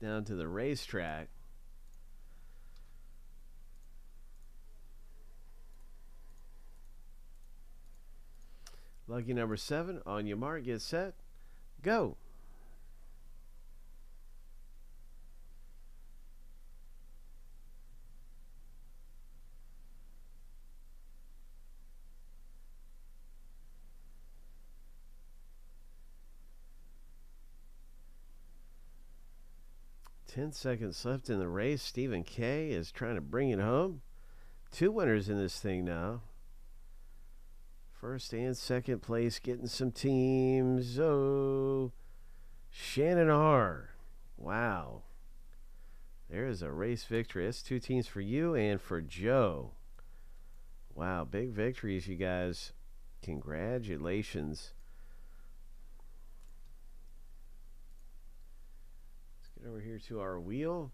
down to the racetrack. Lucky number seven. On your mark, get set, go. Ten seconds left in the race. Stephen K is trying to bring it home. Two winners in this thing now. First and second place getting some teams. Oh, Shannon R. Wow. There's a race victory. That's two teams for you and for Joe. Wow, big victories, you guys. Congratulations. Let's get over here to our wheel.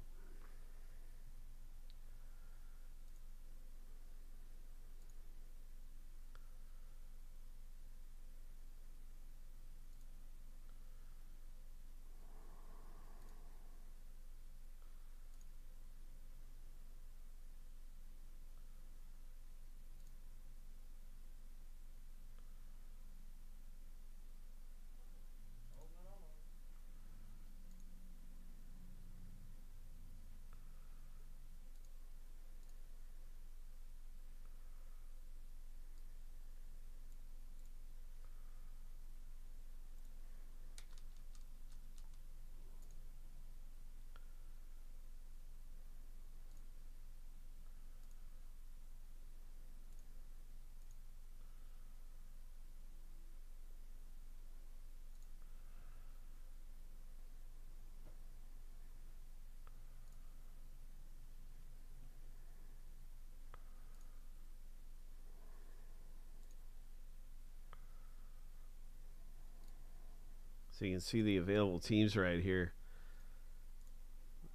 So you can see the available teams right here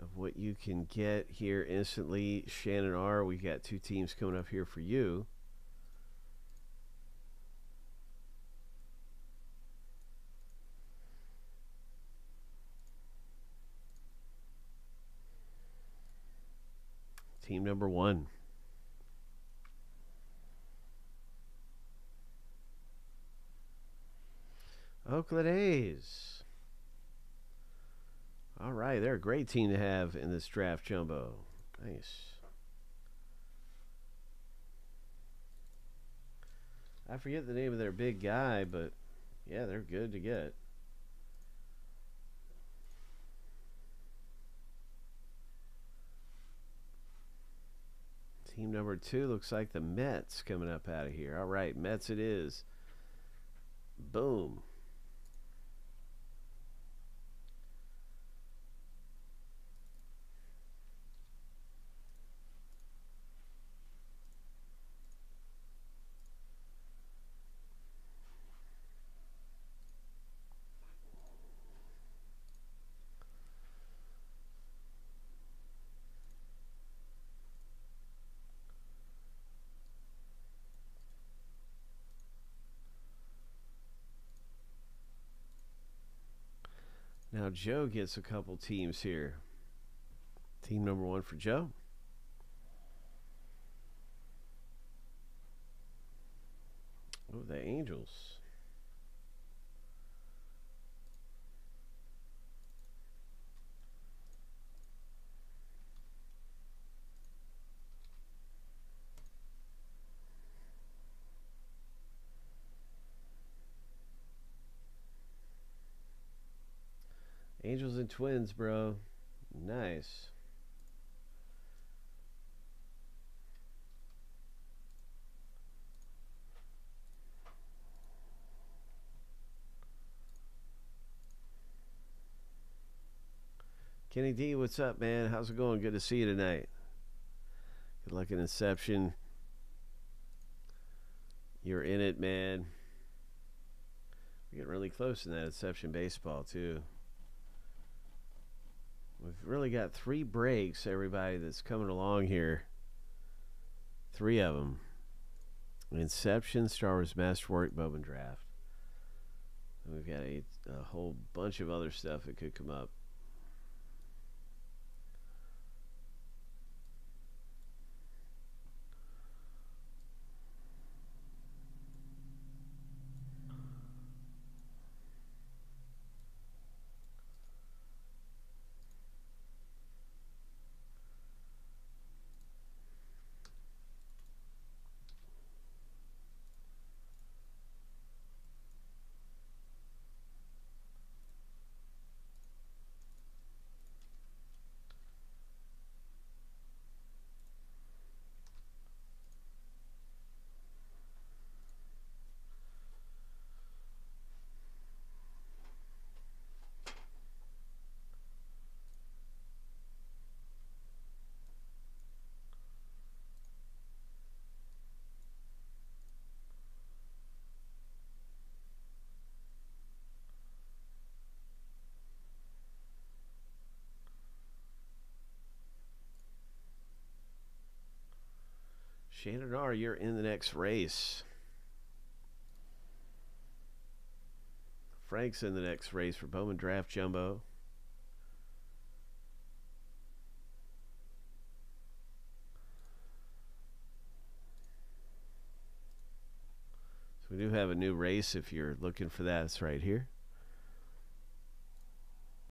of what you can get here instantly. Shannon R, we got two teams coming up here for you. Team number one. Oakland A's. All right, they're a great team to have in this draft jumbo. Nice. I forget the name of their big guy, but yeah, they're good to get. Team number two looks like the Mets coming up out of here. All right, Mets it is. Boom. Now Joe gets a couple teams here. Team number one for Joe. Oh, the Angels. Angels and Twins, bro. Nice. Kenny D, what's up, man? How's it going? Good to see you tonight. Good luck in Inception. You're in it, man. We're getting really close in that Inception baseball, too. We've really got three breaks, everybody that's coming along here. Three of them. Inception, Star Wars Masterwork, Bowman Draft. And we've got a, a whole bunch of other stuff that could come up. Shannon R., you're in the next race. Frank's in the next race for Bowman Draft Jumbo. So we do have a new race if you're looking for that. It's right here.